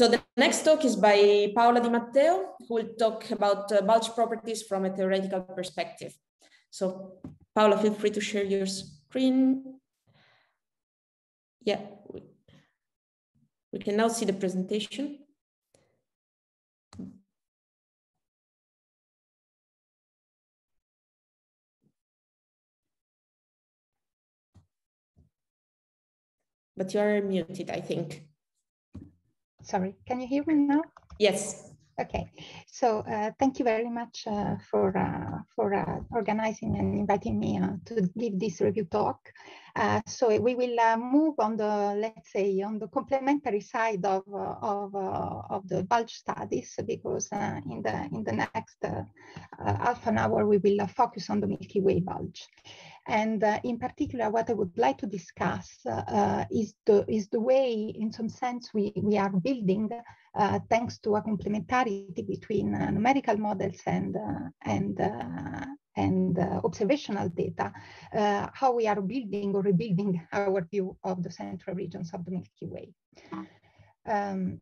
So the next talk is by Paola Di Matteo, who will talk about uh, bulge properties from a theoretical perspective. So Paola, feel free to share your screen. Yeah, we, we can now see the presentation. But you are muted, I think. Sorry, can you hear me now? Yes. Okay, so uh, thank you very much uh, for uh, for uh, organizing and inviting me uh, to give this review talk. Uh, so we will move on the let's say on the complementary side of of of the bulge studies because in the in the next half an hour we will focus on the Milky Way bulge. And uh, in particular, what I would like to discuss uh, is, the, is the way, in some sense, we, we are building, uh, thanks to a complementarity between uh, numerical models and, uh, and, uh, and observational data, how we are building or rebuilding our view of the central regions of the Milky Way. Um,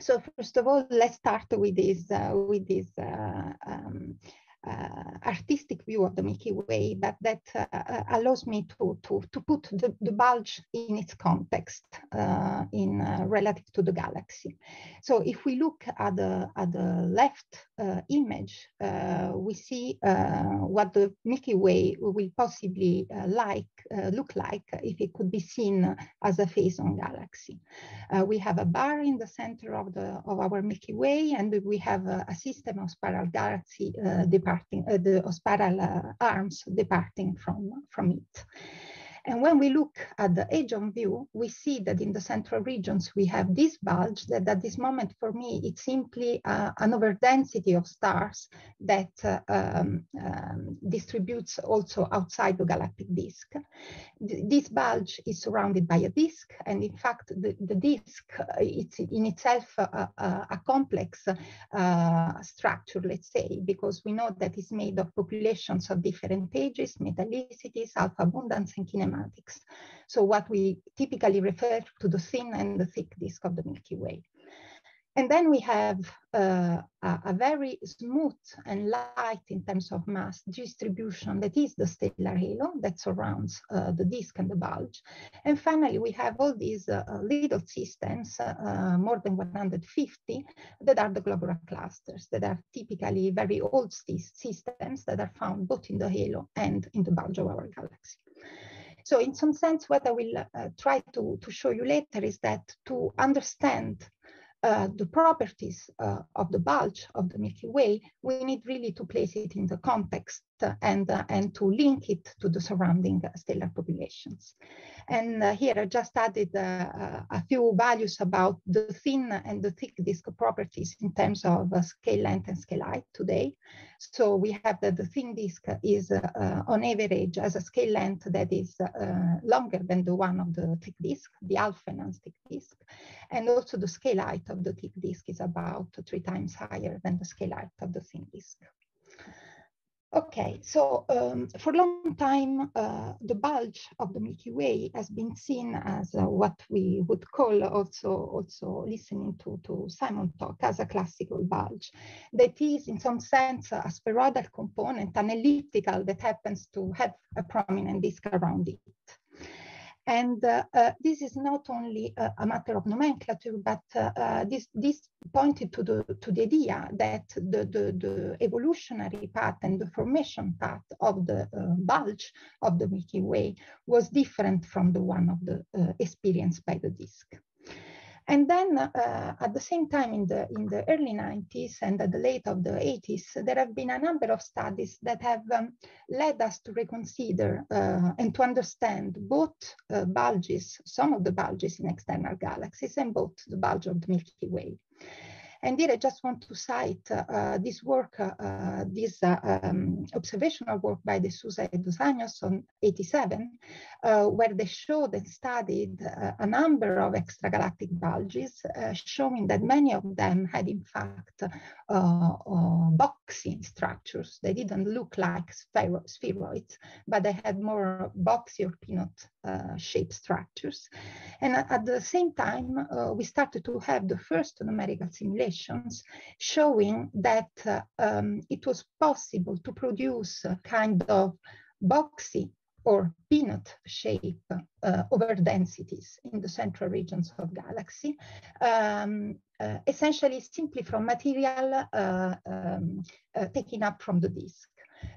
so first of all, let's start with this, with this um, uh, Uh, artistic view of the Milky Way, but that uh, allows me to, to, to put the, the bulge in its context uh, in uh, relative to the galaxy. So if we look at the, at the left uh, image, we see what the Milky Way will possibly like, look like if it could be seen as a face-on galaxy. we have a bar in the center of, the, of our Milky Way, and we have a, a system of spiral galaxy departing, uh, the uh, arms departing from, from it. And when we look at the edge on view, we see that in the central regions, we have this bulge that at this moment for me, it's simply uh, an overdensity of stars that uh, um, um, distributes also outside the galactic disk. This bulge is surrounded by a disk. And in fact, the, the disk, uh, it's in itself a, a, a complex uh, structure, let's say, because we know that it's made of populations of different ages, metallicities, alpha abundance, and kinematics mathematics. So what we typically refer to the thin and the thick disk of the Milky Way. And then we have uh, a, very smooth and light in terms of mass distribution that is the stellar halo that surrounds uh, the disk and the bulge. And finally, we have all these uh, little systems, uh, more than 150, that are the globular clusters that are typically very old systems that are found both in the halo and in the bulge of our galaxy. So in some sense, what I will uh, try to, to show you later is that to understand uh, the properties uh, of the bulge of the Milky Way, we need really to place it in the context and, uh, and to link it to the surrounding stellar populations. And uh, here I just added uh, a few values about the thin and the thick disk properties in terms of scale length and scale height today. So we have that the thin disk is on average as a scale length that is longer than the one of the thick disk, the alpha non-thick disk. And also the scale height of the thick disk is about three times higher than the scale height of the thin disk. Okay, so um, for a long time, uh, the bulge of the Milky Way has been seen as uh, what we would call also, also listening to, to Simon talk as a classical bulge. That is, in some sense, a spheroidal component, an elliptical that happens to have a prominent disk around it. And uh, uh, this is not only a, a, matter of nomenclature, but uh, uh, this, this pointed to the, to the idea that the, the, the evolutionary path and the formation path of the uh, bulge of the Milky Way was different from the one of the uh, experienced by the disk. And then uh, at the same time in the, in the early 90s and at the late of the 80s, there have been a number of studies that have um, led us to reconsider uh, and to understand both uh, bulges, some of the bulges in external galaxies and both the bulge of the Milky Way. And here I just want to cite uh, this work, uh, this uh, um, observational work by De Souza and Dos Anjos 87, uh, where they showed and studied uh, a number of extragalactic bulges, showing that many of them had in fact boxy structures. They didn't look like spheroids, but they had more boxy or peanut shape structures. And at, the same time, uh, we started to have the first numerical simulations showing that uh, um, it was possible to produce a kind of boxy or peanut shape uh, over densities in the central regions of galaxy, um, uh, essentially simply from material uh, um, uh, taken up from the disk.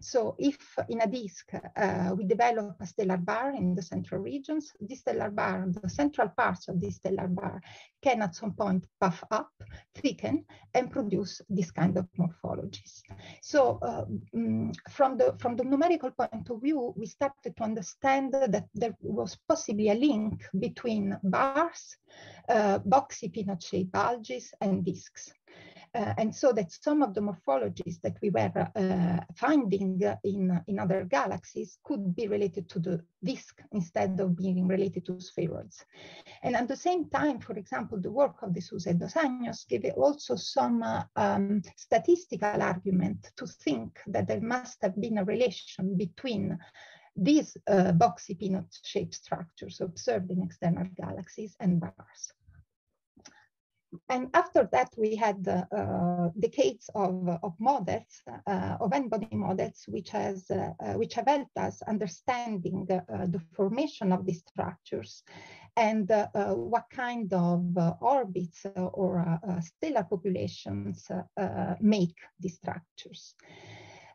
So if in a disk uh, we develop a stellar bar in the central regions, this stellar bar, the central parts of this stellar bar can at some point puff up, thicken, and produce this kind of morphologies. So uh, mm, from, the, from the numerical point of view, we started to understand that there was possibly a link between bars, uh, boxy peanut-shaped bulges, and disks. Uh, and so that some of the morphologies that we were uh, finding in, in other galaxies could be related to the disk instead of being related to spheroids. And at the same time, for example, the work of De Souza Dos Anjos gave also some uh, um, statistical argument to think that there must have been a relation between these uh, boxy peanut-shaped structures observed in external galaxies and bars and after that, we had uh, decades of, of models, uh, of n-body models, which, has, uh, uh which have helped us understanding uh, the formation of these structures and uh, what kind of orbits or stellar populations make these structures.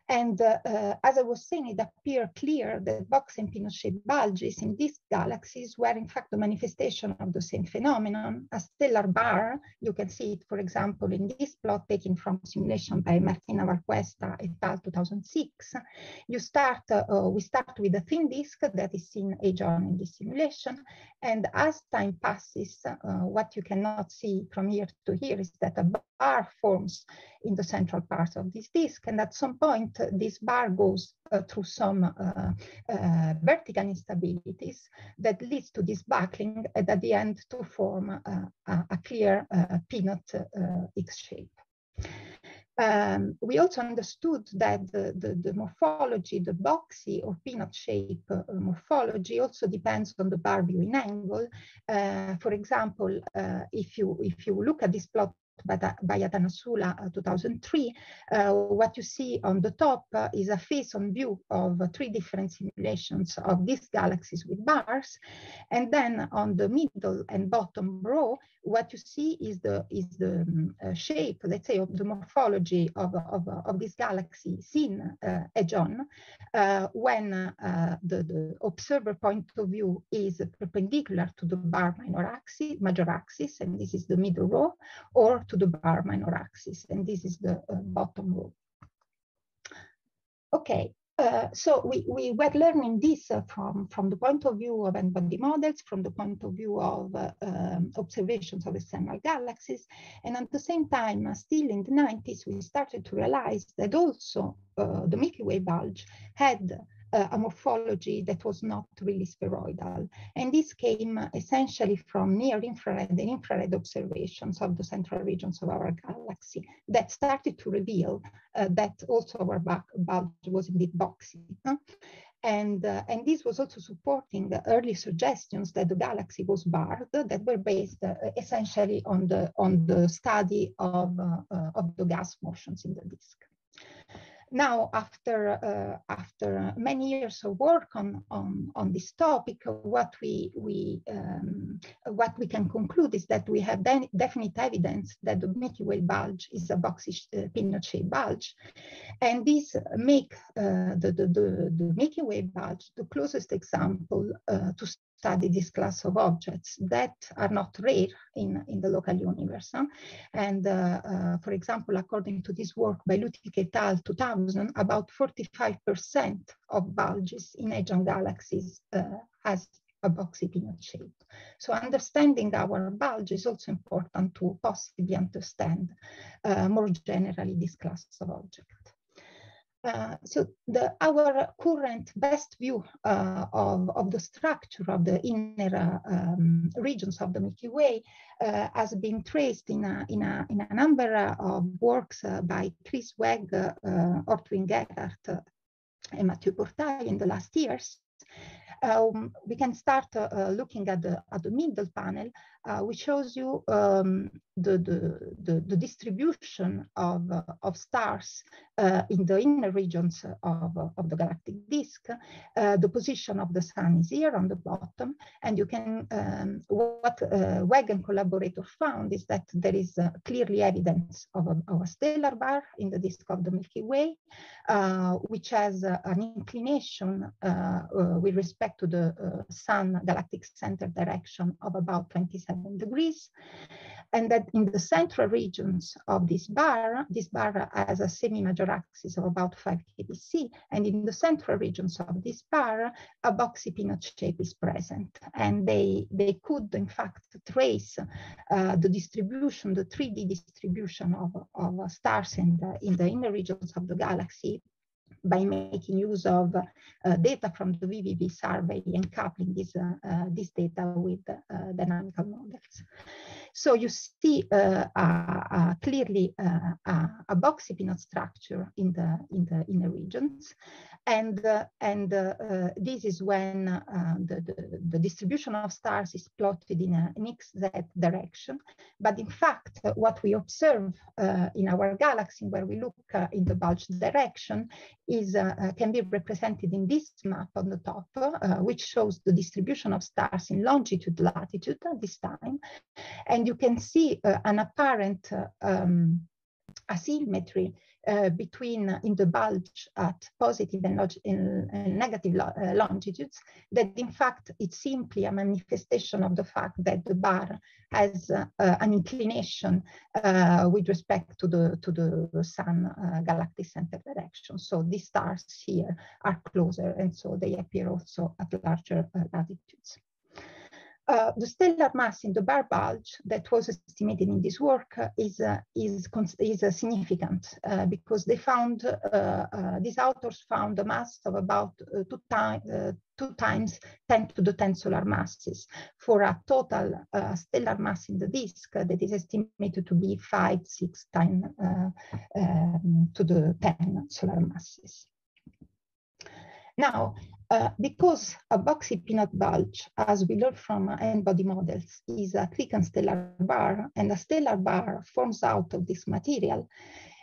And uh, uh, as I was saying, it appeared clear that box and peanut-shaped bulges in these galaxies were in fact the manifestation of the same phenomenon. A stellar bar, you can see it, for example, in this plot taken from simulation by Martinez-Valpuesta et al. 2006. You start, uh, uh, we start with a thin disk that is seen edge on in this simulation. And as time passes, uh, what you cannot see from here to here is that a bar forms in the central part of this disk. And at some point, this bar goes uh, through some uh, uh, vertical instabilities that leads to this buckling and at the end to form a, a clear uh, peanut X shape. Um, we also understood that the, the, the, morphology, the boxy or peanut shape uh, morphology also depends on the bar viewing angle. Uh, for example, uh, if, you, if you look at this plot by Athanassoula 2003, uh, what you see on the top uh, is a face-on view of uh, three different simulations of these galaxies with bars. And then on the middle and bottom row, what you see is the, is the um, shape, let's say, of the morphology of, of, of this galaxy seen edge on when the, the observer point of view is perpendicular to the bar minor axis, major axis, and this is the middle row, or to the bar minor axis, and this is the uh, bottom row. Okay, uh, so we, we were learning this uh, from, from the point of view of n-body models, from the point of view of uh, um, observations of external galaxies. And at the same time, uh, still in the 90s, we started to realize that also uh, the Milky Way bulge had uh, a morphology that was not really spheroidal. And this came essentially from near infrared and infrared observations of the central regions of our galaxy that started to reveal uh, that also our bulge was indeed boxy. Huh? And, uh, and this was also supporting the early suggestions that the galaxy was barred that were based uh, essentially on the, on the study of, uh, of the gas motions in the disk. Now, after, uh, after many years of work on, on, on this topic, what we, we, um, what we can conclude is that we have definite evidence that the Milky Way bulge is a boxy uh, peanut-shaped bulge. And this make uh, the, the, the, the, Milky Way bulge the closest example uh, to study this class of objects that are not rare in, in the local universe. Huh? And uh, uh, for example, according to this work by Lütticke et al. 2000, about 45% of bulges in edge-on galaxies uh, has a boxy peanut shape. So understanding our bulge is also important to possibly understand uh, more generally this class of objects. Uh, so the, our current best view uh, of, of the structure of the inner uh, um, regions of the Milky Way uh, has been traced in a, in a, in a number of works uh, by Chris Wegg, Ortwin Gerhard, and Mathieu Portail in the last years. Um, we can start uh, uh, looking at the, at the middle panel, uh, which shows you um, the, the, the, the, distribution of, uh, of stars in the inner regions of, of the galactic disk. The position of the sun is here on the bottom, and you can, um, what uh, Wegg collaborator found is that there is clearly evidence of a, of a, stellar bar in the disk of the Milky Way, which has an inclination with respect to the sun galactic center direction of about 27 degrees and that in the central regions of this bar, this bar has a semi-major axis of about 5 kpc, and in the central regions of this bar, a boxy peanut shape is present. And they, they could, in fact, trace uh, the distribution, the 3D distribution of, of stars in the, in the inner regions of the galaxy by making use of uh, data from the VVV survey and coupling this, uh, uh, this data with uh, dynamical models. So you see uh, clearly uh, a boxy peanut structure in the in the inner regions, and and this is when the, the, the distribution of stars is plotted in a, an XZ direction. But in fact, what we observe in our galaxy, where we look in the bulge direction, is can be represented in this map on the top, which shows the distribution of stars in longitude latitude at this time, and you can see uh, an apparent uh, um, asymmetry uh, between uh, in the bulge at positive and, in, in negative lo uh, longitudes that in fact it's simply a manifestation of the fact that the bar has uh, an inclination with respect to the to the sun galactic center direction. So these stars here are closer and so they appear also at larger latitudes uh, the stellar mass in the bar bulge that was estimated in this work is, uh, is, is uh, significant uh, because they found, uh, these authors found a mass of about two, two, times 10 to the 10 solar masses for a total stellar mass in the disk that is estimated to be five, six times um, to the 10 solar masses. Now, uh, because a boxy peanut bulge, as we learned from n-body models, is a thickened stellar bar, and a stellar bar forms out of this material,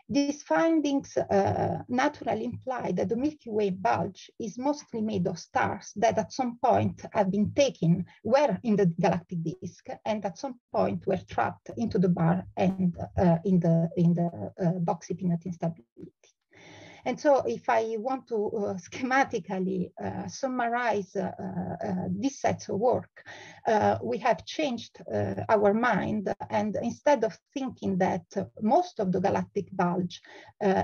these findings uh, naturally imply that the Milky Way bulge is mostly made of stars that at some point have been taken, were in the galactic disk, and at some point were trapped into the bar and uh, in the, in the uh, boxy peanut instability. And so if I want to uh, schematically uh, summarize uh, uh this set of work, uh, we have changed uh, our mind. And instead of thinking that most of the galactic bulge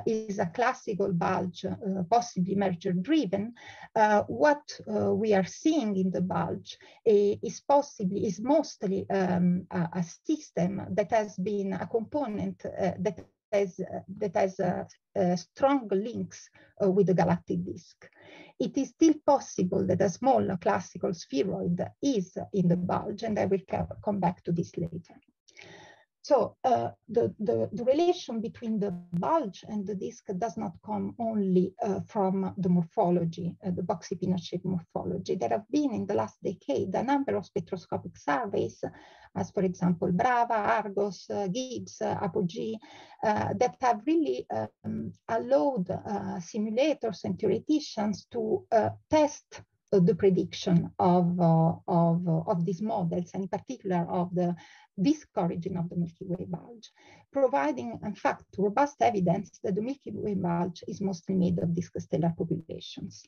is a classical bulge, possibly merger driven, what we are seeing in the bulge is possibly, is mostly um, a, a, system that has been a component that has, uh, that has uh, uh, strong links with the galactic disk. It is still possible that a small classical spheroid is in the bulge, and I will come back to this later. So uh, the, the, the, relation between the bulge and the disk does not come only uh, from the morphology, uh, the boxy peanut shape morphology. There have been in the last decade a number of spectroscopic surveys, as for example, Brava, Argos, uh, GIBS, uh, Apogee, uh, that have really um, allowed simulators and theoreticians to test the prediction of, uh, of, of these models, and in particular of the disk origin of the Milky Way bulge, providing, in fact, robust evidence that the Milky Way bulge is mostly made of disk stellar populations.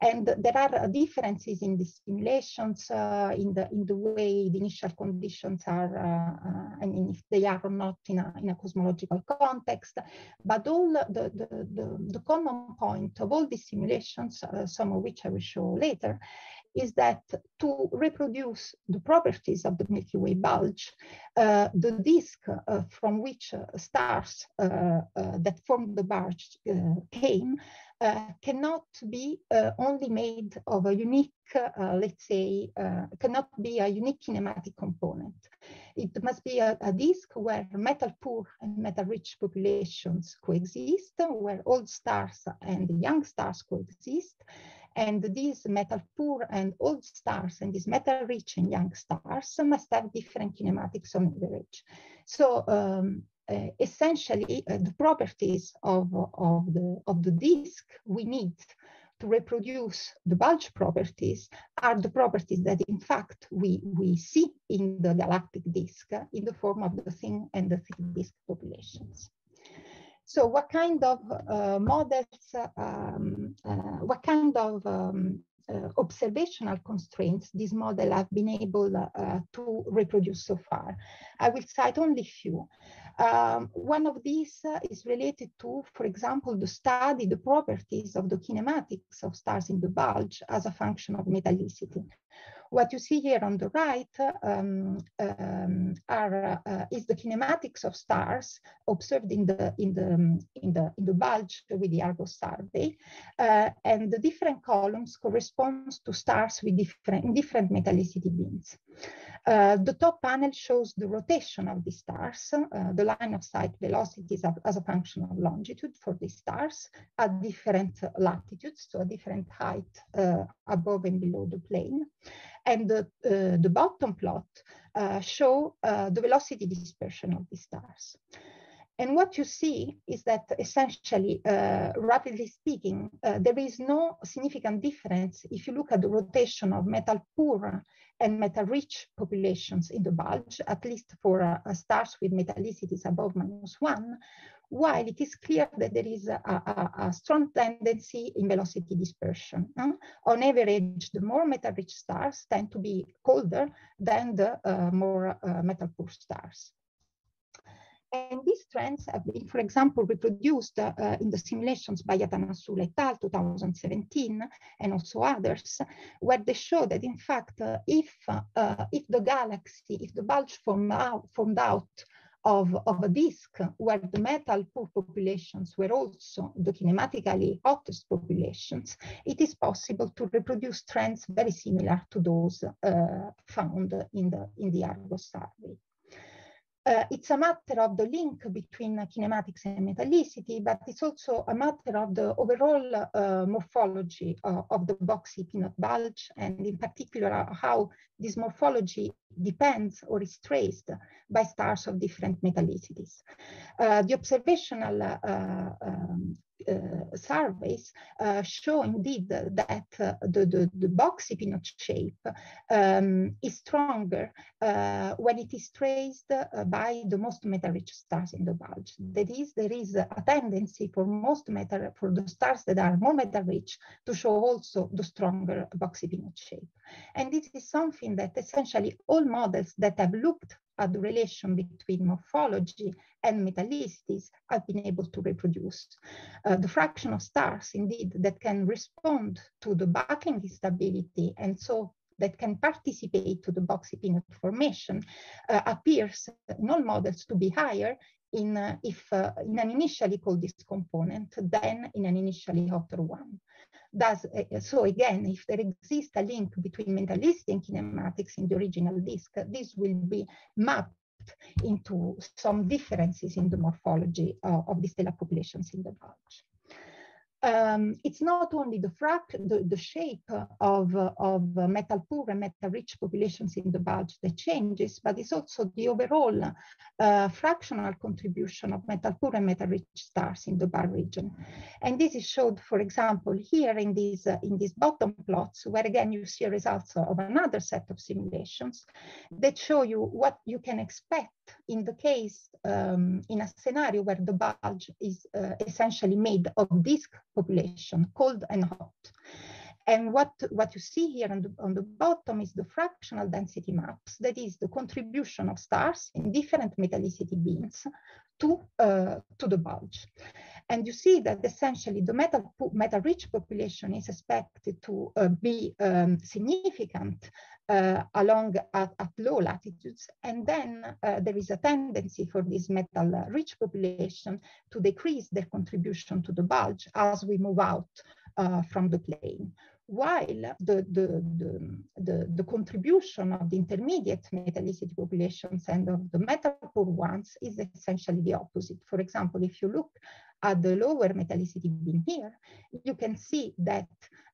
And there are differences in the simulations, uh, in, the, in the way the initial conditions are, uh, uh, I mean, if they are or not in a, in a cosmological context, but all the, the, the, the common point of all these simulations, uh, some of which I will show later, is that to reproduce the properties of the Milky Way bulge, uh, the disk uh, from which uh, stars uh, uh, that form the bulge came cannot be only made of a unique, let's say, cannot be a unique kinematic component. It must be a, a disk where metal poor and metal rich populations coexist, where old stars and young stars coexist, And these metal poor and old stars and these metal rich and young stars must have different kinematics on average. So um, uh, essentially uh, the properties of, of, the, of the disk we need to reproduce the bulge properties are the properties that in fact we, we see in the galactic disk in the form of the thin and the thick disk populations. So what kind of uh, models, um, uh, what kind of um, uh, observational constraints this model have been able uh, to reproduce so far? I will cite only a few. Um, one of these uh, is related to, for example, the study, the properties of the kinematics of stars in the bulge as a function of metallicity. What you see here on the right um, um, are, uh, is the kinematics of stars observed in the in the in the in the bulge with the Argo survey, uh, and the different columns corresponds to stars with different different metallicity bins. Uh, the top panel shows the rotation of the stars, uh, the line of sight velocities as a function of longitude for the stars at different latitudes, so a different height uh, above and below the plane. And the, uh, the bottom plot uh, show the velocity dispersion of the stars. And what you see is that essentially, uh, rapidly speaking, uh, there is no significant difference if you look at the rotation of metal poor and metal-rich populations in the bulge, at least for uh, stars with metallicities above minus one, while it is clear that there is a, a, a strong tendency in velocity dispersion. On average, the more metal-rich stars tend to be colder than the uh, more uh, metal-poor stars. And these trends have been, for example, reproduced uh, in the simulations by Athanassoula et al. 2017, and also others, where they show that, in fact, uh, if, uh, if the galaxy, if the bulge formed out, formed out of, of a disk where the metal poor populations were also the kinematically hottest populations, it is possible to reproduce trends very similar to those uh, found in the, in the Argos survey. Uh, it's a matter of the link between uh, kinematics and metallicity, but it's also a matter of the overall uh, morphology uh, of the boxy peanut bulge, and in particular, uh, how this morphology depends or is traced by stars of different metallicities. Uh, the observational um, uh, surveys uh, show indeed that uh, the, the, the boxy peanut shape um, is stronger when it is traced by the most metal-rich stars in the bulge. That is, there is a tendency for most metal, for the stars that are more metal-rich to show also the stronger boxy peanut shape. And this is something that essentially all models that have looked at the relation between morphology and metallicities have been able to reproduce. Uh, the fraction of stars, indeed, that can respond to the buckling instability and so that can participate to the boxy peanut formation uh, appears in all models to be higher in, uh, if, uh, in an initially cold disk component than in an initially hotter one does, uh, so again, if there exists a link between metallicity and kinematics in the original disk, this will be mapped into some differences in the morphology uh, of the stellar populations in the bulge um, it's not only the, the, the shape of, of metal poor and metal rich populations in the bulge that changes, but it's also the overall uh, fractional contribution of metal poor and metal rich stars in the bar region. And this is showed, for example, here in these, uh, in these bottom plots, where again you see results of another set of simulations that show you what you can expect in the case, um, in a scenario where the bulge is uh, essentially made of disk population, cold and hot. And what, what you see here on the, on the bottom is the fractional density maps, that is the contribution of stars in different metallicity bins to, uh, to the bulge. And you see that essentially the metal, metal rich population is expected to uh, be um, significant uh, along at, at, low latitudes. And then uh, there is a tendency for this metal rich population to decrease their contribution to the bulge as we move out uh, from the plane while the, the, the, the, the contribution of the intermediate metallicity populations and of the metal poor ones is essentially the opposite. For example, if you look at the lower metallicity bin here, you can see that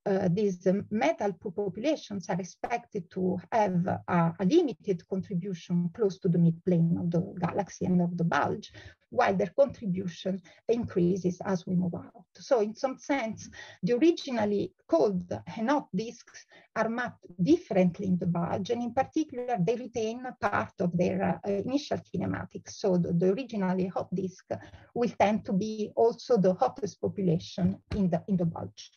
uh, these um, metal populations are expected to have a, a, limited contribution close to the midplane of the galaxy and of the bulge, while their contribution increases as we move out. So in some sense, the originally called hot disks are mapped differently in the bulge, and in particular, they retain part of their uh, initial kinematics. So the, the, originally hot disk will tend to be also the hottest population in the, in the bulge.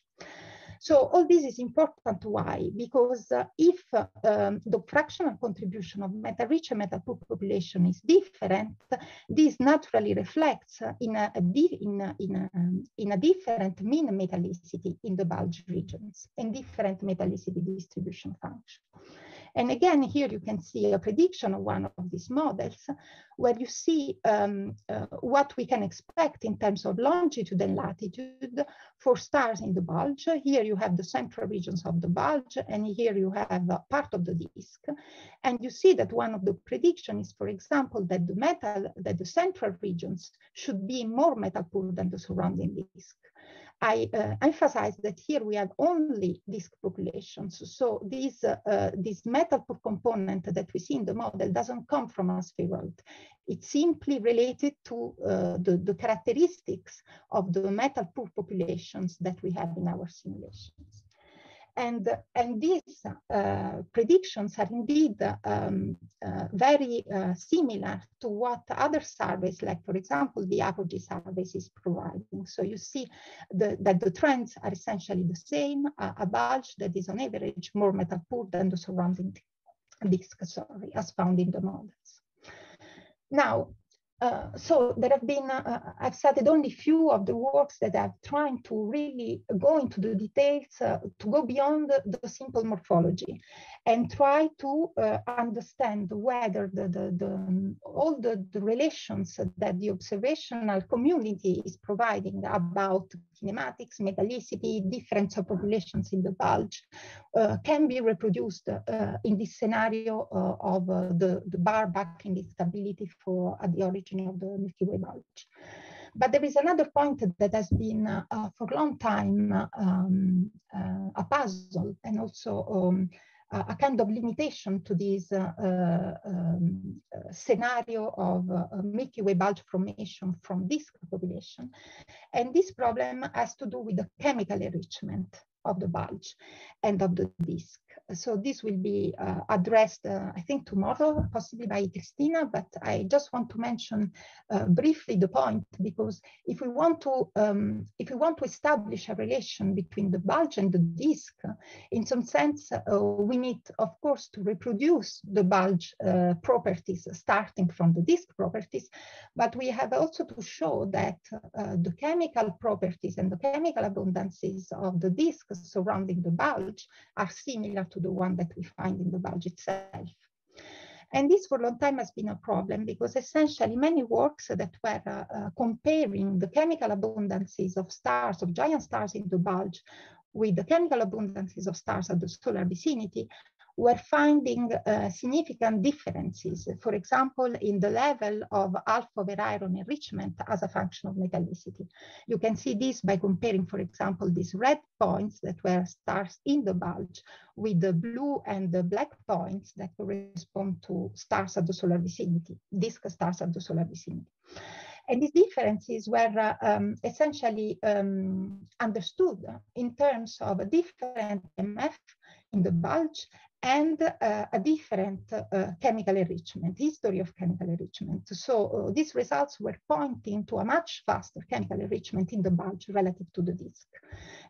So all this is important. Why? Because uh, if um, the fractional contribution of metal-rich and metal-poor population is different, this naturally reflects in a, in a, in a, um, in a different mean metallicity in the bulge regions and different metallicity distribution function. And again, here you can see a prediction of one of these models where you see um, uh, what we can expect in terms of longitude and latitude for stars in the bulge. Here you have the central regions of the bulge, and here you have part of the disk. And you see that one of the predictions is, for example, that the metal, that the central regions should be more metal poor than the surrounding disk. I uh, emphasize that here we have only disk populations. So this, uh, this metal component that we see in the model doesn't come from a spheroid. It's simply related to uh, the, the characteristics of the metal poor populations that we have in our simulations. And, and these uh, predictions are indeed um, uh, very uh, similar to what other surveys, like for example, the Apogee surveys is providing. So you see the, that the trends are essentially the same, a bulge that is on average more metal poor than the surrounding disk, sorry, as found in the models. Now, uh, so there have been, uh, uh, I've cited only few of the works that are trying to really go into the details, uh, to go beyond the, the, simple morphology and try to uh, understand whether the, the, the all the, the relations that the observational community is providing about kinematics, metallicity, difference of populations in the bulge uh, can be reproduced uh, in this scenario uh, of uh, the, the bar buckling instability for the origin of the Milky Way bulge. But there is another point that has been uh, for a long time um, a puzzle and also um, a kind of limitation to this uh, uh, um, uh, scenario of Milky Way bulge formation from disk population. And this problem has to do with the chemical enrichment of the bulge and of the disk. So this will be uh, addressed, uh, I think, tomorrow, possibly by Cristina, but I just want to mention uh, briefly the point because if we want to um, if we want to establish a relation between the bulge and the disk, in some sense, uh, we need, of course, to reproduce the bulge uh, properties starting from the disk properties, but we have also to show that uh, the chemical properties and the chemical abundances of the disk surrounding the bulge are similar to the one that we find in the bulge itself. And this for a long time has been a problem because essentially many works that were uh, uh, comparing the chemical abundances of stars, of giant stars in the bulge with the chemical abundances of stars at the solar vicinity we're finding uh, significant differences, for example, in the level of alpha over iron enrichment as a function of metallicity. You can see this by comparing, for example, these red points that were stars in the bulge with the blue and the black points that correspond to stars at the solar vicinity, disk stars at the solar vicinity. And these differences were uh, um, essentially um, understood in terms of a different MF in the bulge and uh, a different uh, chemical enrichment, history of chemical enrichment. So uh, these results were pointing to a much faster chemical enrichment in the bulge relative to the disk.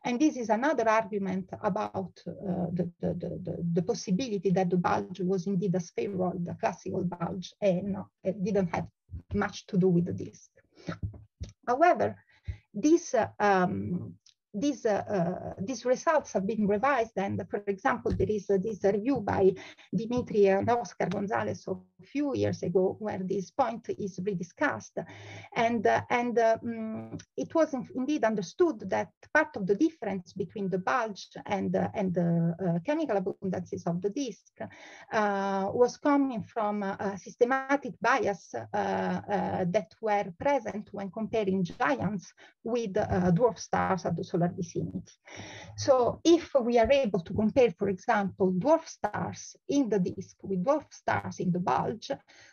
And this is another argument about uh, the, the, the, the, possibility that the bulge was indeed a spheroid, a classical bulge, and didn't have much to do with the disk. However, this um, these, uh, uh, these results have been revised. And for example, there is uh, this review by Dimitri and Oscar Gonzalez of few years ago where this point is rediscussed. And, uh, and um, it was in, indeed understood that part of the difference between the bulge and, uh, and the uh, chemical abundances of the disk uh, was coming from a systematic bias that were present when comparing giants with dwarf stars at the solar vicinity. So if we are able to compare, for example, dwarf stars in the disk with dwarf stars in the bulge,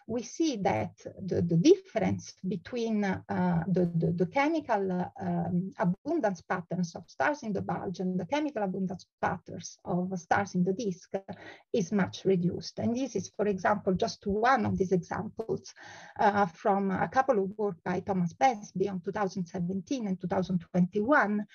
we see that the, the difference between uh, the, the, the, chemical um, abundance patterns of stars in the bulge and the chemical abundance patterns of stars in the disk is much reduced. And this is, for example, just one of these examples uh, from a couple of work by Thomas Bensby on 2017 and 2021,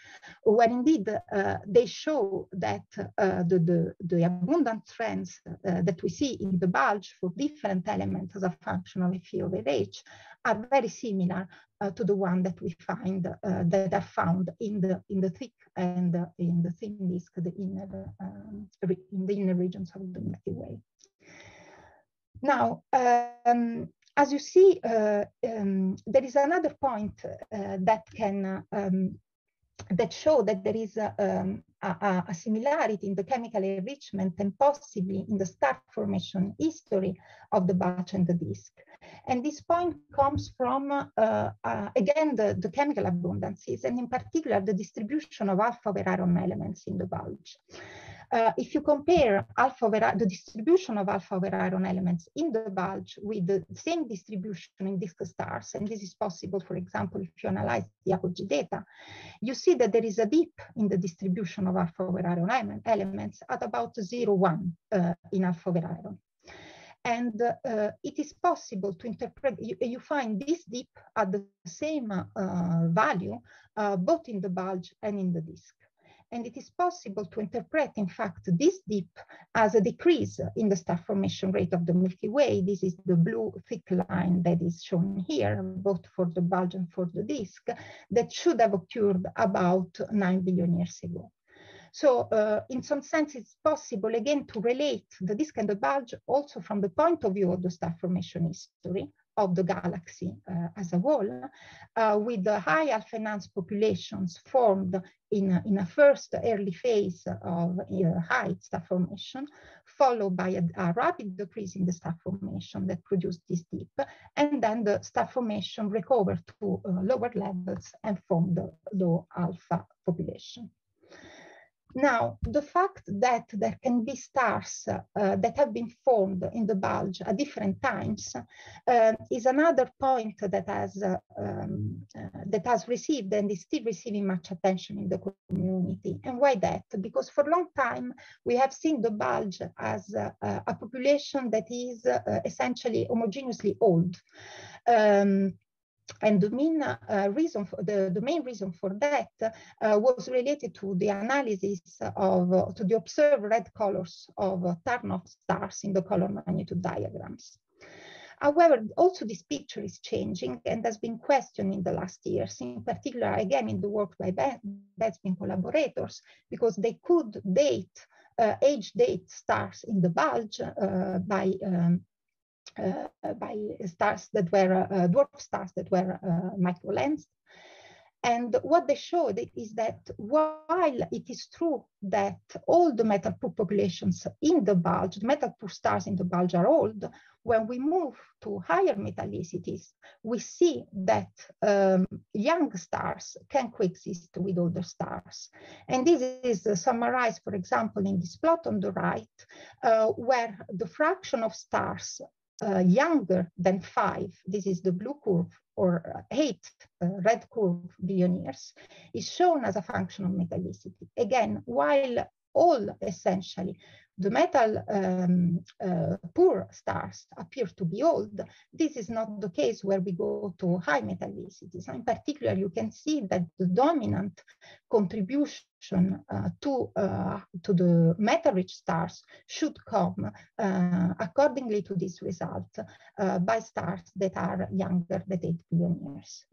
where indeed uh, they show that uh, the, the, the abundant trends uh, that we see in the bulge for different elements as a function of Fe over h are very similar uh, to the one that we find uh, that are found in the in the thick and uh, in the thin disk, the inner um, in the inner regions of the Milky Way. Now, um, as you see, uh, um, there is another point uh, that can um, that show that there is a, um, a, a, similarity in the chemical enrichment and possibly in the star formation history of the bulge and the disk. And this point comes from, uh, uh, again, the, the chemical abundances, and in particular, the distribution of alpha over iron elements in the bulge. Uh, if you compare alpha over, the distribution of alpha over iron elements in the bulge with the same distribution in disk stars, and this is possible, for example, if you analyze the apogee data, you see that there is a dip in the distribution of alpha over iron elements at about 0,1 uh, in alpha over iron. And uh, it is possible to interpret, you, you, find this dip at the same uh, value, uh, both in the bulge and in the disk. And it is possible to interpret, in fact, this dip as a decrease in the star formation rate of the Milky Way. This is the blue thick line that is shown here, both for the bulge and for the disk, that should have occurred about 9 billion years ago. So uh, in some sense, it's possible again to relate the disk and the bulge also from the point of view of the star formation history of the galaxy uh, as a whole, uh, with the high alpha enhanced populations formed in, in a first early phase of uh, high star formation, followed by a, a, rapid decrease in the star formation that produced this dip, and then the star formation recovered to lower levels and formed the low alpha population. Now, the fact that there can be stars uh, that have been formed in the bulge at different times uh, is another point that has uh, um, uh, that has received and is still receiving much attention in the community. And why that? Because for a long time we have seen the bulge as a population that is uh, essentially homogeneously old. Um, and the main uh, reason for the, the main reason for that uh, was related to the analysis of uh, to the observed red colors of uh, turn-off stars in the color magnitude diagrams. However, also this picture is changing and has been questioned in the last years, in particular, again, in the work by Bensby collaborators, because they could date, uh, age date stars in the bulge uh, by um, by stars that were uh, dwarf stars that were uh, microlensed. And what they showed is that while it is true that all the metal poor populations in the bulge, the metal poor stars in the bulge are old, when we move to higher metallicities, we see that um, young stars can coexist with older stars. And this is uh, summarized, for example, in this plot on the right, uh, where the fraction of stars uh, younger than five, this is the blue curve, or eight uh, red curve billion years, is shown as a function of metallicity. Again, while all essentially the metal um, uh, poor stars appear to be old. This is not the case where we go to high metallicity. So in particular, you can see that the dominant contribution uh, to, uh, to the metal-rich stars should come uh, accordingly to this result uh, by stars that are younger than 8 billion years.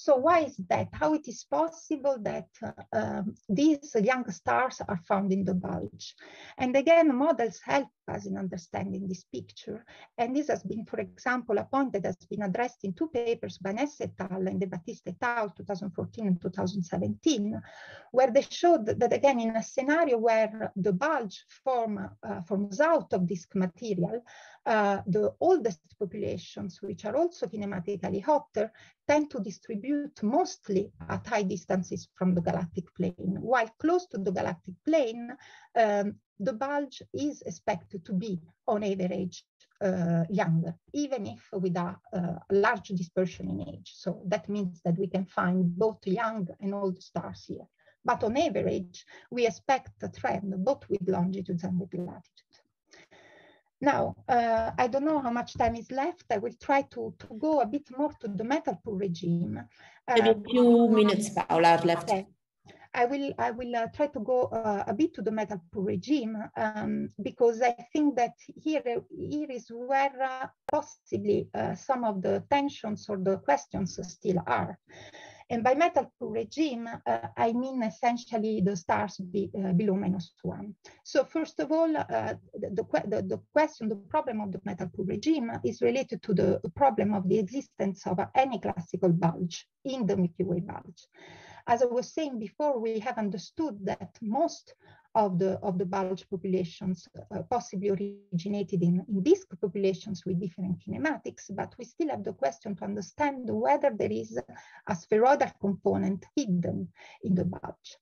So why is that? How it is possible that uh, um, these young stars are found in the bulge? And again, models help us in understanding this picture. And this has been, for example, a point that has been addressed in two papers by Ness et al. and Debattista et al. 2014 and 2017, where they showed that, again, in a scenario where the bulge form, uh, forms out of disk material, uh, the oldest populations, which are also kinematically hotter, tend to distribute mostly at high distances from the galactic plane, while close to the galactic plane, um, the bulge is expected to be on average uh, younger, even if with a, uh, large dispersion in age. So that means that we can find both young and old stars here. But on average, we expect a trend both with longitudes and with latitudes. Now, uh, I don't know how much time is left. I will try to, to go a bit more to the metal poor regime. Maybe a uh, few minutes, Paola, left. Okay. I will, I will uh, try to go uh, a bit to the metal poor regime um, because I think that here, here is where uh, possibly uh, some of the tensions or the questions still are. And by metal poor regime, uh, I mean essentially the stars be, uh, below minus one. So first of all, uh, the, the, the, question, the problem of the metal poor regime is related to the problem of the existence of any classical bulge in the Milky Way bulge. As I was saying before, we have understood that most of the, of the bulge populations uh, possibly originated in, in disk populations with different kinematics, but we still have the question to understand whether there is a spheroidal component hidden in the bulge.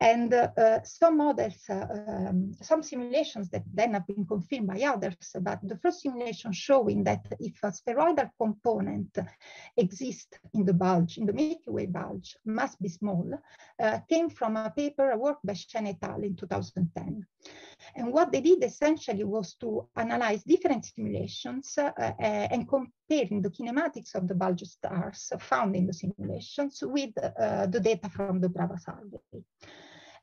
And uh, some models, uh, um, some simulations that then have been confirmed by others, but the first simulation showing that if a spheroidal component exists in the bulge, in the Milky Way bulge, must be small, uh, came from a paper, a work by Shen et al. in 2010. And what they did essentially was to analyze different simulations uh, and comparing the kinematics of the bulge stars found in the simulations with the data from the Brava survey.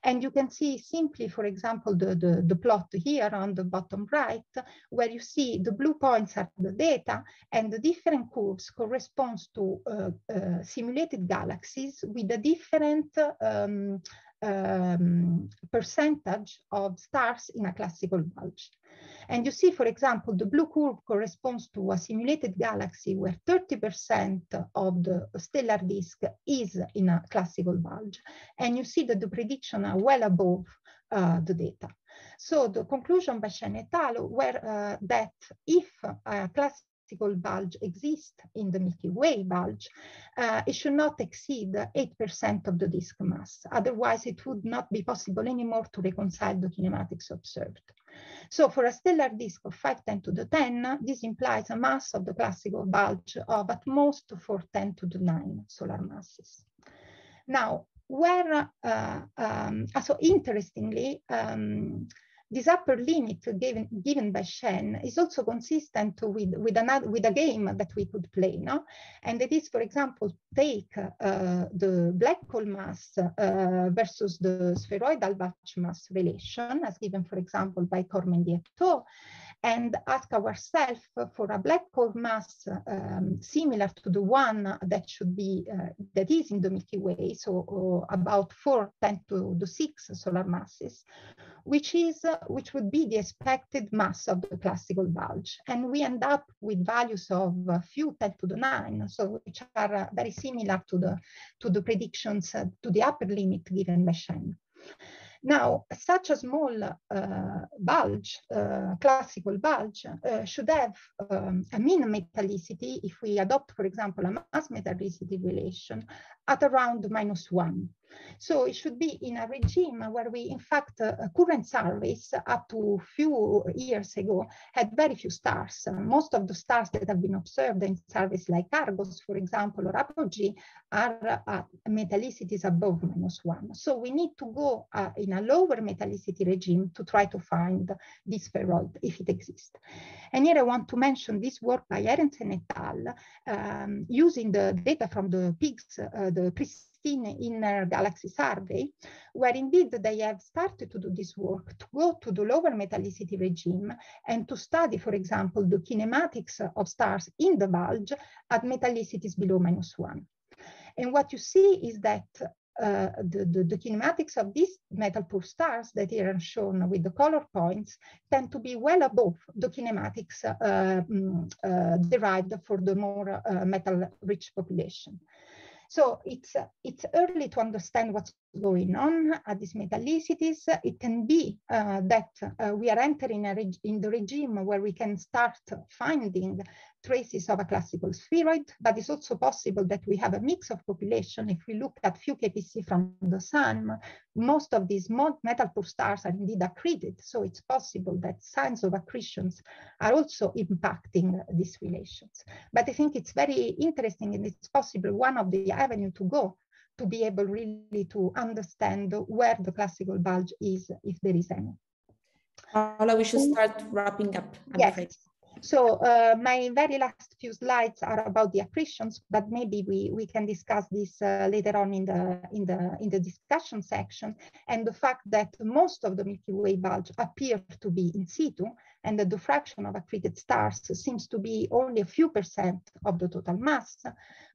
And you can see simply, for example, the, the, the, plot here on the bottom right, where you see the blue points are the data and the different curves corresponds to uh, uh, simulated galaxies with a different um, um, percentage of stars in a classical bulge. And you see, for example, the blue curve corresponds to a simulated galaxy where 30% of the stellar disk is in a classical bulge. And you see that the prediction are well above uh, the data. So the conclusion by Shen et al. were uh, that if a class bulge exists in the Milky Way bulge, uh, it should not exceed 8% of the disk mass. Otherwise, it would not be possible anymore to reconcile the kinematics observed. So for a stellar disk of 510 to the 10, this implies a mass of the classical bulge of at most 410 to the 9 solar masses. Now, where, uh, um, so interestingly, um, this upper limit given, given by Shen is also consistent with, with, another, with a game that we could play. No? And it is, for example, take uh, the black hole mass uh, versus the spheroidal bulge mass relation, as given, for example, by Kormendy et al and ask ourselves for a black hole mass um, similar to the one that should be, uh, that is in the Milky Way, so uh, about 4, 10 to the 6 solar masses, which is, uh, which would be the expected mass of the classical bulge. And we end up with values of a few 10 to the 9, so which are uh, very similar to the, to the predictions, uh, to the upper limit given by Shen. Now, such a small uh, bulge, uh, classical bulge, uh, should have um, a mean metallicity if we adopt, for example, a mass metallicity relation at around minus one. So it should be in a regime where we, in fact, uh, current surveys up to few years ago had very few stars. Uh, most of the stars that have been observed in surveys like Argos, for example, or Apogee are at metallicities above minus one. So we need to go uh, in a lower metallicity regime to try to find this spheroid if it exists. And here I want to mention this work by Arentsen et al. Um, using the data from the PIGS, uh, the in Inner Galaxy Survey, where indeed they have started to do this work to go to the lower metallicity regime and to study, for example, the kinematics of stars in the bulge at metallicities below minus one. And what you see is that uh, the, the, the, kinematics of these metal poor stars that here are shown with the color points tend to be well above the kinematics uh, mm, uh, derived for the more uh, metal rich population. So it's, it's early to understand what's going on at these metallicities. It can be uh, that uh, we are entering in the regime where we can start finding traces of a classical spheroid, but it's also possible that we have a mix of population. If we look at few KPC from the sun, most of these metal poor stars are indeed accreted. So it's possible that signs of accretions are also impacting these relations. But I think it's very interesting and it's possible one of the avenue to go to be able really to understand where the classical bulge is, if there is any. Paola, we should start wrapping up. I'm yes. Afraid. So uh, my very last few slides are about the accretions, but maybe we, we can discuss this uh, later on in the, in, the, in the discussion section. And the fact that most of the Milky Way bulge appear to be in situ, and the diffraction of accreted stars seems to be only a few percent of the total mass.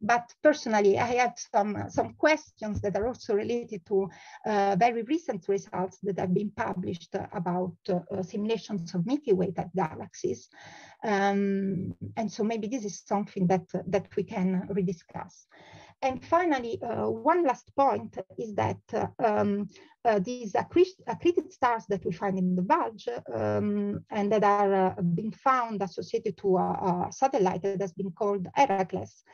But personally, I have some, some questions that are also related to uh, very recent results that have been published about uh, simulations of Milky Way type galaxies. Um, and so maybe this is something that, that we can rediscuss. And finally, uh, one last point is that uh, um, uh, these accreted stars that we find in the bulge um, and that are uh, being found associated to a, a, satellite that has been called Heracles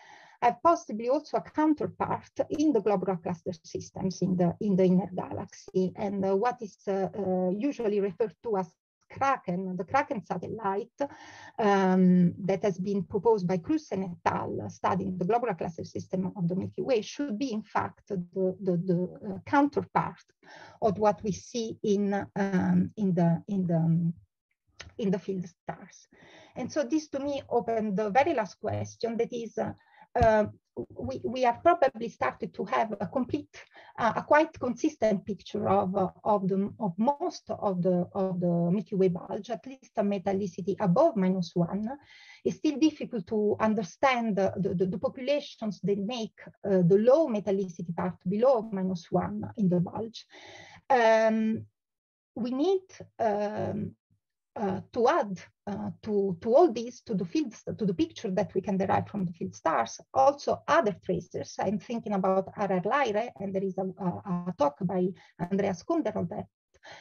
have possibly also a counterpart in the globular cluster systems in the in the inner galaxy. And uh, what is uh, usually referred to as Kraken, the Kraken satellite um, that has been proposed by Kruijssen et al. studying the globular cluster system of the Milky Way should be in fact the, the, the uh, counterpart of what we see in, um, in, the, in, the, in the field stars. And so this to me opened the very last question that is, uh, uh, we, we have probably started to have a complete, uh, a quite consistent picture of, uh, of, the, of most of the, of the Milky Way bulge, at least a metallicity above minus one. It's still difficult to understand the, the, the populations that make uh, the low metallicity part below minus one in the bulge. Um, we need um, uh, to add uh, to, to all these, to the to the picture that we can derive from the field stars, also other tracers. I'm thinking about RR Lyrae, and there is a, a, a talk by Andreas Kunder on that,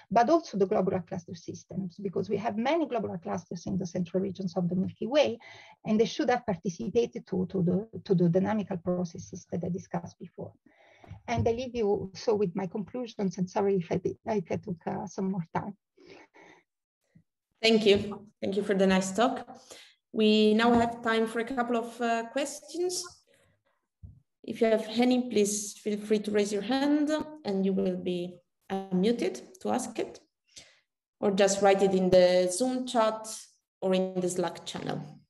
but also the globular cluster systems, because we have many globular clusters in the central regions of the Milky Way, and they should have participated to, to, the, to the dynamical processes that I discussed before. And I leave you so with my conclusions, and sorry if I, did, if I took uh, some more time. Thank you. Thank you for the nice talk. We now have time for a couple of uh, questions. If you have any, please feel free to raise your hand and you will be unmuted to ask it, or just write it in the Zoom chat or in the Slack channel.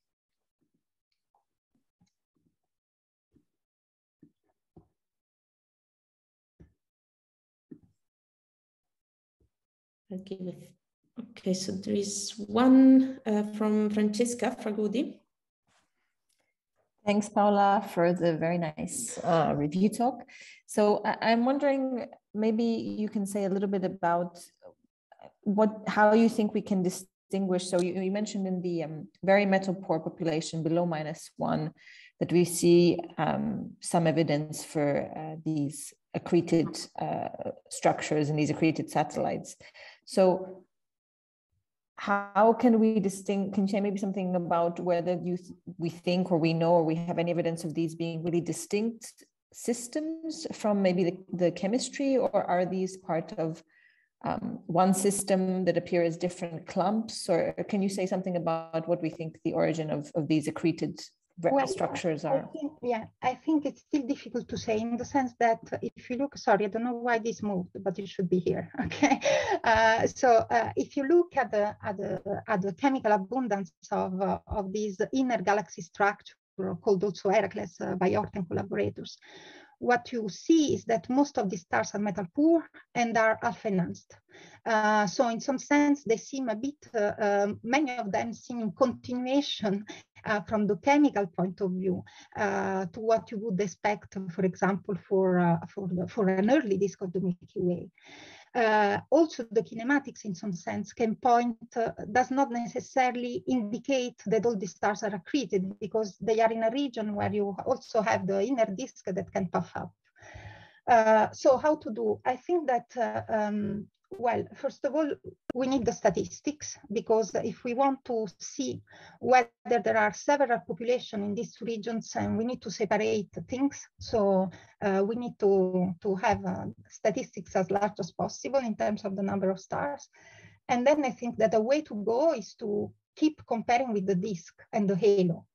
I'll give Okay, so there is one uh, from Francesca Fragkoudi. Thanks, Paola, for the very nice uh, review talk. So I am wondering, maybe you can say a little bit about what, how you think we can distinguish. So you, you mentioned in the um, very metal poor population below minus one that we see um, some evidence for uh, these accreted uh, structures and these accreted satellites. So how can we distinct can you say maybe something about whether you th- we think or we know or we have any evidence of these being really distinct systems from maybe the, the chemistry? Or are these part of um, one system that appear as different clumps? Or can you say something about what we think the origin of, of these accreted well, structures are? I think, yeah, I think it's still difficult to say in the sense that if you look, sorry, I don't know why this moved, but it should be here. Okay, uh, so uh, if you look at the at the at the chemical abundance of uh, of these inner galaxy structures called also Heracles by Horta and collaborators, what you see is that most of these stars are metal poor and are alpha enhanced. Uh, so in some sense, they seem a bit, uh, um, many of them seem in continuation uh, from the chemical point of view uh, to what you would expect, for example, for, uh, for, the, for an early disk of the Milky Way. Uh, also the kinematics in some sense can point, uh, does not necessarily indicate that all these stars are accreted because they are in a region where you also have the inner disk that can puff up. Uh, so how to do? I think that uh, um, well, first of all, we need the statistics because if we want to see whether there are several population in these regions and we need to separate things. So uh, we need to, to have uh, statistics as large as possible in terms of the number of stars. And then I think that the way to go is to keep comparing with the disk and the halo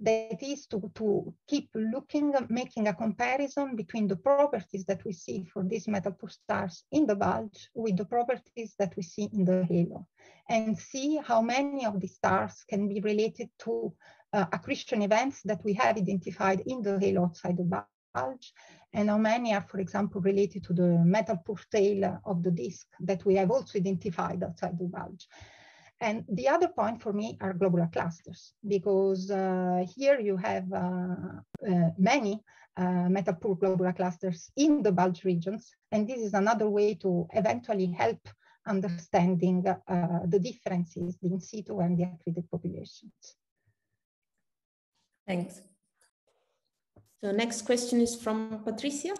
that is to, to keep looking, making a comparison between the properties that we see for these metal poor stars in the bulge with the properties that we see in the halo and see how many of the stars can be related to uh, accretion events that we have identified in the halo outside the bulge and how many are, for example, related to the metal poor tail of the disk that we have also identified outside the bulge. And the other point for me are globular clusters, because uh, here you have uh, uh, many uh, metal poor globular clusters in the bulge regions. And this is another way to eventually help understanding the differences in situ and the accreted populations. Thanks. So next question is from Patricia.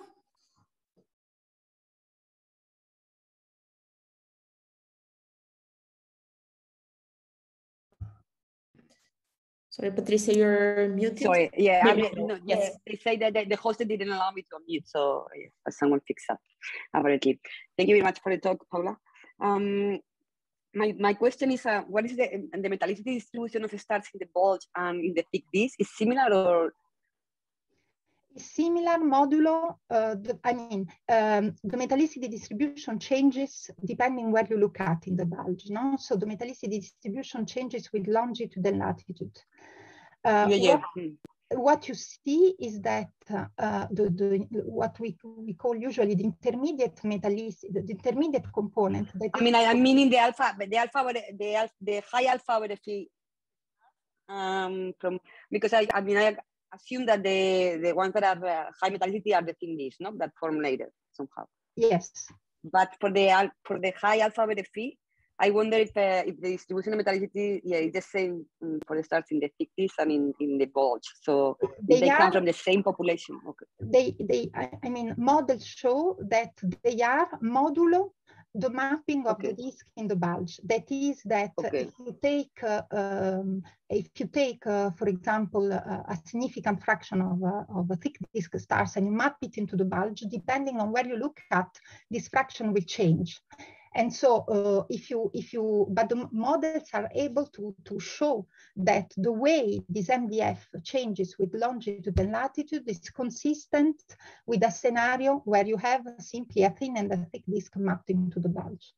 Sorry, Patricia, you're muted. Sorry, yeah, I mean, no, yes. they say that the, host didn't allow me to unmute, so someone fix up apparently. Thank you very much for the talk, Paola. Um, my, my question is, uh, what is the, the metallicity distribution of stars in the bulge and in the thick disk? Is similar or similar modulo, uh, the, I mean, um, the metallicity distribution changes depending where you look at in the bulge, no? So the metallicity distribution changes with longitude and latitude. Uh, yeah, yeah. What, what you see is that uh, the, the, what we, we call usually the intermediate metallicity, the, intermediate component. That I mean, I, I'm meaning the alpha, but the alpha, the, the high alpha the um, from because I, I mean, I assume that the the ones that have uh, high metallicity are the thin disks, no, that form later somehow. Yes. But for the for the high alpha beta phi, I wonder if uh, if the distribution of metallicity, yeah, is the same um, for the stars in the thick disk and in, in the bulge. So they, they are, come from the same population. Okay. They they I mean models show that they are modulo the mapping of okay. the disk in the bulge. That is that okay. if you take, uh, um, if you take, uh, for example, uh, a significant fraction of, uh, of a thick disk stars and you map it into the bulge, depending on where you look at, this fraction will change. And so uh, if you, if you, but the models are able to, to show that the way this MDF changes with longitude and latitude is consistent with a scenario where you have simply a thin and a thick disk mapped into the bulge.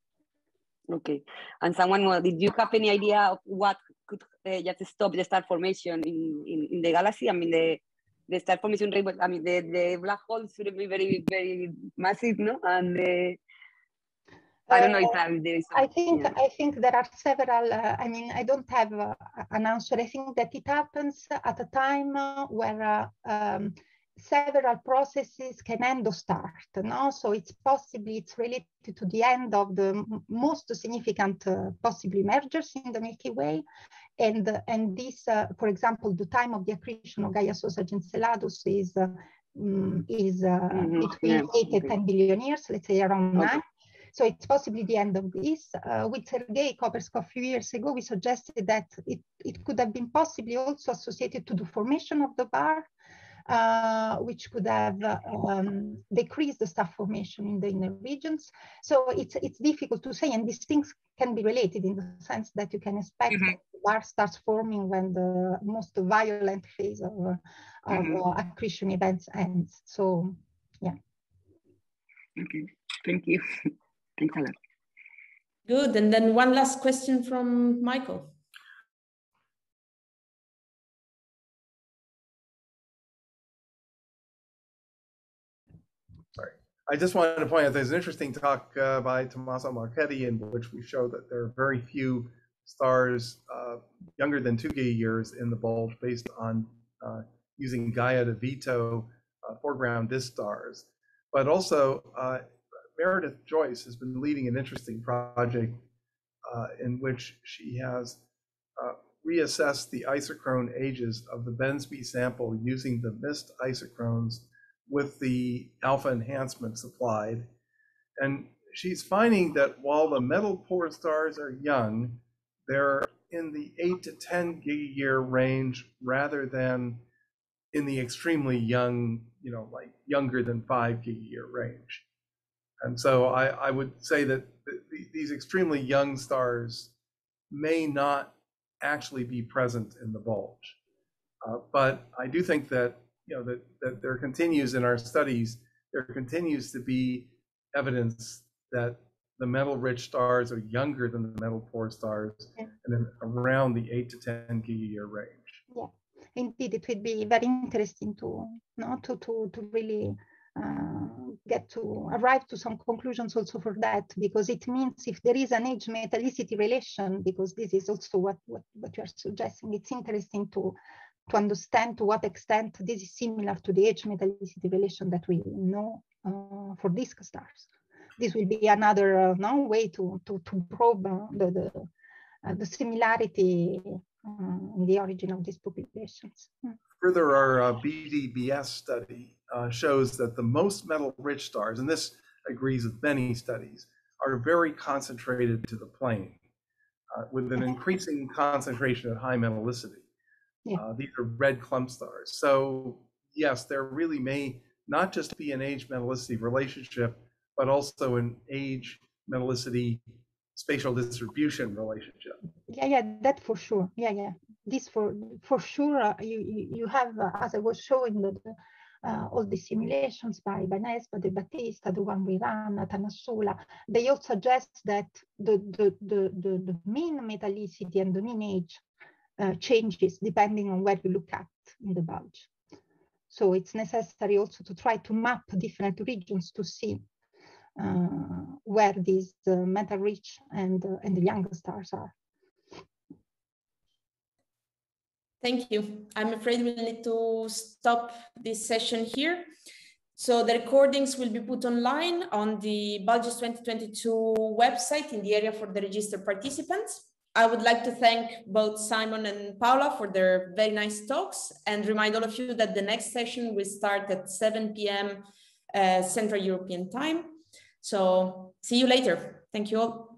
Okay. And someone, well, did you have any idea of what could uh, just stop the star formation in, in, in the galaxy? I mean, the, the star formation rate, I mean, the, the black holes should be very, very massive, no? And uh, I don't know if uh, there is. I think yeah. I think there are several. Uh, I mean, I don't have uh, an answer. I think that it happens at a time uh, where uh, um, several processes can end or start. No, so it's possibly it's related to the end of the most significant uh, possibly mergers in the Milky Way, and and this, for example, the time of the accretion of Gaia Sausage Enceladus is. Um, is mm -hmm. between yeah. eight and 10 billion years, let's say around okay. nine. So it's possibly the end of this. Uh, with Sergei Khoperskov a few years ago, we suggested that it, it could have been possibly also associated to the formation of the bar, uh, which could have uh, um, decreased the star formation in the inner regions. So it's, it's difficult to say, and these things can be related in the sense that you can expect mm -hmm. the bar starts forming when the most violent phase of, of mm -hmm. accretion events ends. So, yeah. Okay, thank you. Thanks a lot. Good. And then one last question from Michael. Sorry. I just wanted to point out there's an interesting talk uh, by Tommaso Marchetti in which we show that there are very few stars uh, younger than two gay years in the bulge based on uh, using Gaia to veto uh, foreground disk stars. But also, uh, Meredith Joyce has been leading an interesting project uh, in which she has reassessed the isochrone ages of the Bensby sample using the MIST isochrones with the alpha enhancements applied. And she's finding that while the metal poor stars are young, they're in the 8 to 10 gigayear range rather than in the extremely young, you know, like younger than 5 gigayear range. And so I, I would say that th- these extremely young stars may not actually be present in the bulge. Uh, but I do think that you know that, that there continues in our studies, there continues to be evidence that the metal rich stars are younger than the metal poor stars yeah. and then around the 8 to 10 gigayear range. Yeah, indeed, it would be very interesting to, no, to, to, to really get to arrive to some conclusions also for that because it means if there is an age metallicity relation because this is also what, what, what you are suggesting it's interesting to to understand to what extent this is similar to the age metallicity relation that we know uh, for disk stars this will be another uh, no, way to, to, to probe uh, the, the, uh, the similarity uh, in the origin of these populations. Hmm. Further, our uh, BDBS study uh, shows that the most metal rich stars, and this agrees with many studies, are very concentrated to the plane with an increasing concentration at high metallicity. Yeah. these are red clump stars. So yes, there really may not just be an age metallicity relationship, but also an age metallicity spatial distribution relationship. Yeah, yeah, that for sure. Yeah, yeah. This for for sure. Uh, you, you, have, uh, as I was showing, the, uh, all the simulations by by Debattista, the one we ran at Athanassoula, they all suggest that the the the the, the mean metallicity and the mean age uh, changes depending on where you look at in the bulge. So it's necessary also to try to map different regions to see uh, where these uh, metal rich and, uh, and the young stars are. Thank you. I'm afraid we'll need to stop this session here. So the recordings will be put online on the Bulges 2022 website in the area for the registered participants. I would like to thank both Simon and Paola for their very nice talks and remind all of you that the next session will start at 7 p.m. Uh, Central European time. So see you later. Thank you all.